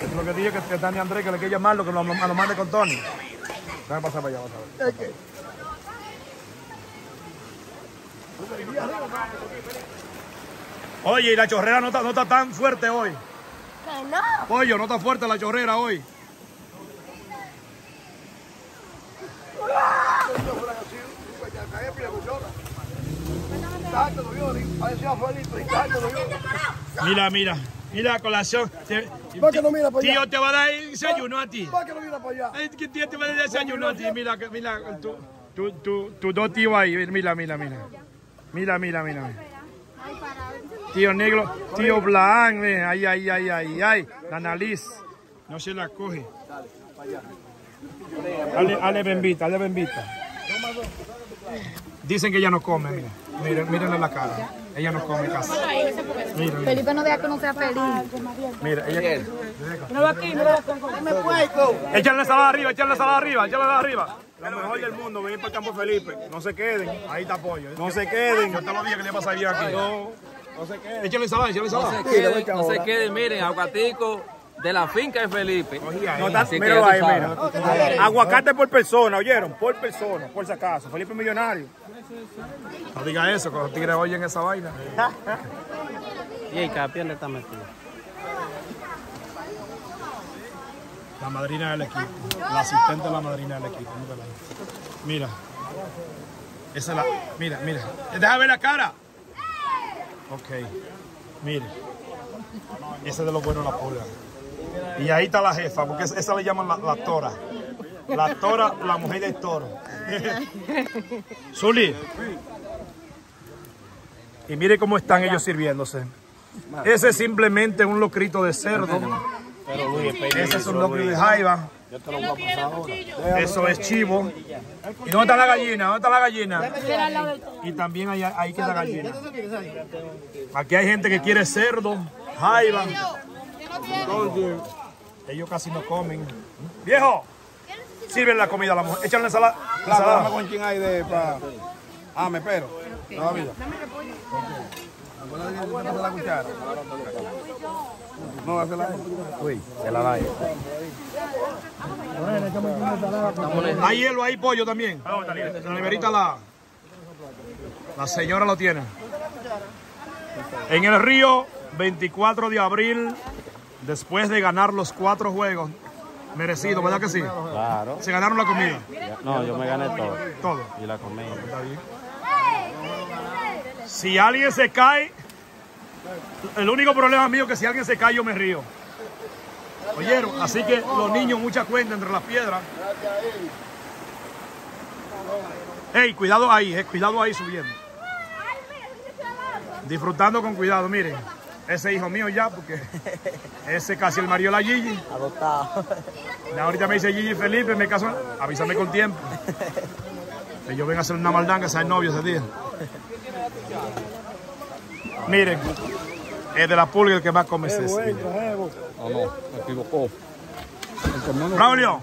Es lo que dije que, que Dani Andrés que le quiere llamarlo, que lo, lo, lo mande con Tony. Déjame pasar para allá, vas a ver. Oye, y la chorrera no está, no está tan fuerte hoy. Que no. Pollo, no está fuerte la chorrera hoy. Mira, mira, mira la colación. Va que no mira para allá. Tío te va a dar desayuno a ti. Va que no mira para allá. Que tío te va a dar desayuno a ti. Mira, mira, tu, tu, tu, tu dos tíos ahí. Mira, mira, mira. Mira, mira, mira. Tío negro, tío blanc, ve. ay, ay, ay, ay, ay. La nariz. No se la coge. Dale, dale bembita, dale bembita. Dicen que ella no come, mira. Miren, mírenle la cara. Ella no come casi. Mira, Felipe no deja que no sea feliz. mira. Ella... Me puesto. Échale la salada arriba, échale la salada arriba, échale la salada arriba. Lo mejor del mundo, venir para el Campo Felipe. No se queden. Ahí está apoyo. No se queden. Yo te lo dije que le iba a salir aquí. No, no se queden. Échale salada, échale salada. se queden, no se queden, miren, aguacatico de la finca de Felipe. No está, Así que míralo ahí, mira. Aguacate por persona, ¿oyeron? Por persona, por si acaso. Felipe Millonario. No diga eso, que los tigres oyen esa vaina. Y el Capi le está metido. La madrina del equipo. La asistente de la madrina del equipo. mírala ahí. Mira. Esa es la. Mira, mira. Deja ver la cara. Ok. Mire. Ese es de lo bueno la pulga. Y ahí está la jefa, porque esa le llaman la, la tora. La tora, la mujer del toro. Zuli. Y mire cómo están ellos sirviéndose. Ese es simplemente un locrito de cerdo. Ese es un locro de jaiba. Eso es chivo. ¿Y dónde está la gallina? ¿Dónde está la gallina? Y también ahí, ahí queda gallina. Aquí hay gente que quiere cerdo, jaiba. Ellos casi no comen. Viejo, sirven la comida a la mujer. Échale la ensalada. la ensalada. con quién hay de pa. Ah, me espero. No, vida. Acuérdate que te pasa la cuchara. No, hazla. Uy, se la da ahí. Hay hielo, hay pollo también. La neverita la, la señora lo tiene. En el río, 24 de abril, después de ganar los cuatro juegos, merecido, ¿verdad que sí? Claro. Se ganaron la comida, No, yo me gané todo. todo. Y la comí. Está bien. Si alguien se cae, el único problema mío es que si alguien se cae yo me río. ¿Oyeron? Así que los niños mucha cuenta entre las piedras. Ey, cuidado ahí, eh, cuidado ahí subiendo. Disfrutando con cuidado, miren. Ese hijo mío ya, porque ese casi el marido de la Gigi. Adoptado. Ahorita me dice Gigi Felipe, me caso, avísame con tiempo. Que yo venga a hacer una maldad que sea el novio ese día. Miren, es de la pulga el que más come es ese. No, no, me equivocó. Braulio,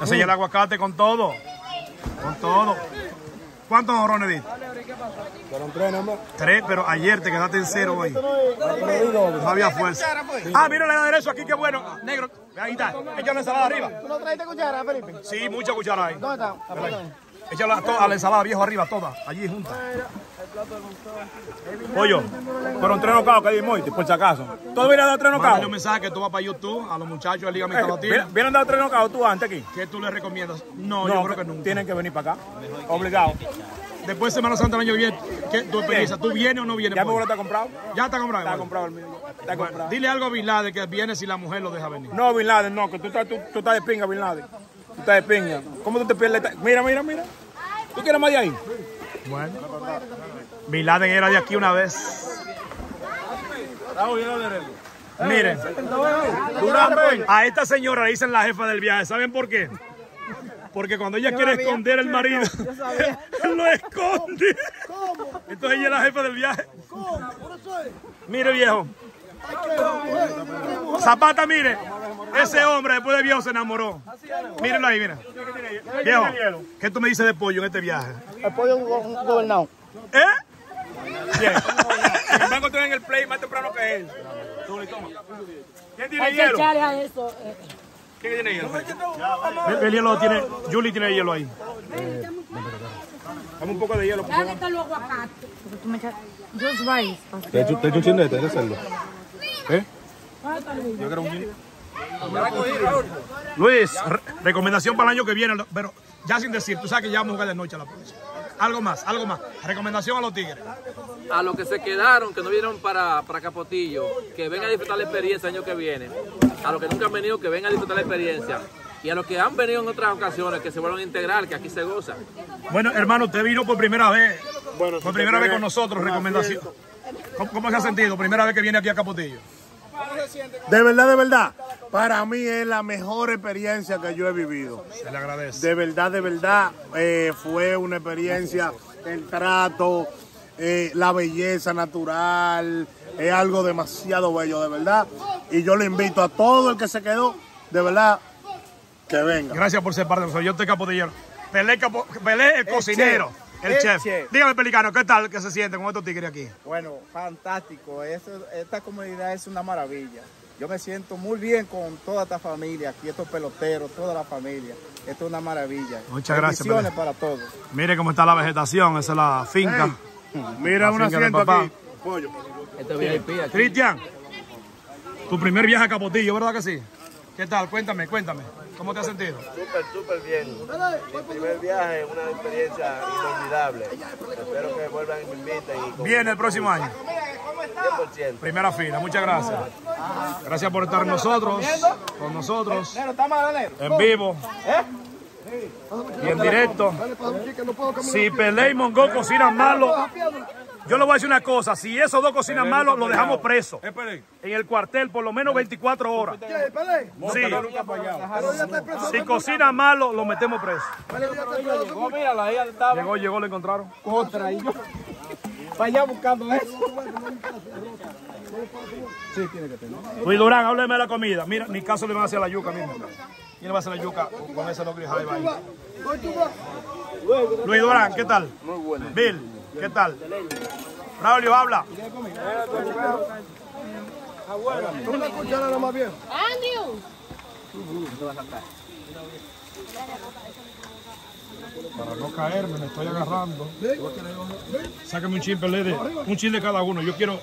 enseña el aguacate con todo. Con todo. ¿Cuántos jorrones diste? Fueron tres nomás. Tres, pero ayer te quedaste en cero hoy. No había fuerza. Ah, mira, le da derecho aquí, qué bueno. Negro, ahí está. Échale la ensalada arriba. ¿Tú no traiste cuchara, Felipe? Sí, mucha cuchara ahí. ¿Dónde está? Échala a, to- a la ensalada viejo arriba, toda, allí junta. Pollo, fueron tres nocaos que dimos, por si acaso. ¿Tú hubieras dado tres Mándale un nocaos? mensaje que tú vas para YouTube, a los muchachos de Liga Mixta Latina. ¿Vieron dado tres nocaos tú antes aquí? ¿Qué tú le recomiendas? No, yo creo que nunca. Tienen que venir para acá. Obligado. Después de Semana Santa el año viene, ¿qué tu experiencia? ¿Tú vienes o no vienes? ¿Ya mi está comprado? Ya está comprado. Está comprado el mío. Está Bueno, comprado. dile algo a Bin Laden que viene si la mujer lo deja venir. No, Bin Laden, no, que tú estás, tú, tú estás de pinga, Bin Laden. Tú estás de pinga. ¿Cómo tú te pierdes? Mira, mira, mira. ¿Tú quieres más de ahí? Bueno. Bin Laden era de aquí una vez. Miren, a esta señora le dicen la jefa del viaje. ¿Saben por qué? Porque cuando ella quiere esconder el marido, lo esconde. Entonces ella es la jefa del viaje. Mire, viejo. Zapata, mire. Ese hombre después de viejo se enamoró. Mírenlo ahí, mira. Viejo, ¿qué tú me dices de pollo en este viaje? El pollo gobernado. ¿Eh? Bien. en el play más temprano que él. ¿Quién tiene Hay que hielo? echarle a eso. eh, ¿Quién tiene hielo? El, el hielo tiene, Julie tiene el hielo ahí. Dame un poco de hielo. ¿Dónde están los aguacates? Tú me echas- Just rice. Te echo, echo un chin de de cerdo. ¿Eh? Yo quiero un Luis, re- recomendación para el año que viene, pero ya sin decir, tú sabes que ya vamos a jugar de noche a la próxima. Algo más, algo más. Recomendación a los tigres. A los que se quedaron, que no vinieron para, para Capotillo, que vengan a disfrutar la experiencia el año que viene. A los que nunca han venido, que vengan a disfrutar la experiencia. Y a los que han venido en otras ocasiones, que se vuelvan a integrar, que aquí se goza. Bueno, hermano, usted vino por primera vez. Bueno, por primera vez con nosotros, recomendación. ¿Cómo, cómo se ha sentido? Primera vez que viene aquí a Capotillo. De verdad, de verdad, para mí es la mejor experiencia que yo he vivido. Se le agradece. De verdad, de verdad, eh, fue una experiencia, el trato, eh, la belleza natural, es algo demasiado bello, de verdad. Y yo le invito a todo el que se quedó, de verdad, que venga. Gracias por ser parte de nosotros. Yo estoy capotillero. Pelé, capo- Pelé el cocinero, el, el chef. chef. Dígame, Pelicano, ¿qué tal que se siente con estos tigres aquí? Bueno, fantástico. Esta comunidad es una maravilla. Yo me siento muy bien con toda esta familia, aquí estos peloteros, toda la familia. Esto es una maravilla. Muchas gracias, Bendiciones para todos. Mire cómo está la vegetación, esa es la finca. Mira La un asiento aquí, pollo. Este VIP aquí. Cristian, tu primer viaje a Capotillo, ¿verdad que sí? ¿Qué tal? Cuéntame, cuéntame. ¿Cómo te has sentido? Súper, súper bien. Mi primer viaje, una experiencia inolvidable. Espero que vuelvan y me inviten. Y Viene el próximo año. 100%. Primera fila, muchas gracias. Gracias por estar con nosotros, con nosotros, en vivo y en directo. Si Pelé y Mongo cocinan malo, yo le voy a decir una cosa, si esos dos cocinan malo, lo dejamos preso en el cuartel por lo menos 24 horas. Sí. Si cocina malo, lo metemos preso. Llegó, llegó, lo encontraron. Otra y yo. Para allá buscando eso. Luis Durán, hábleme de la comida. Mira, mi caso le van a hacer la yuca mismo. ¿Quién le va a hacer la yuca con ese ahí? Luis Durán, ¿qué tal? Muy bueno. Bill, ¿qué tal? Braulio, habla. Andrew. Para no caerme, me estoy agarrando. Sácame un chin, de, un chin de cada uno. Yo quiero...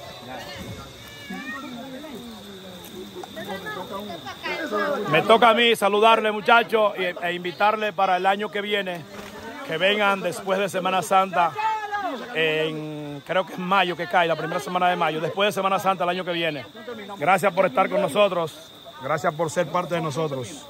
Me toca a mí saludarle, muchachos, e, e invitarle para el año que viene, que vengan después de Semana Santa, en, creo que es mayo que cae, la primera semana de mayo, después de Semana Santa el año que viene. Gracias por estar con nosotros, gracias por ser parte de nosotros.